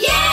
Yeah!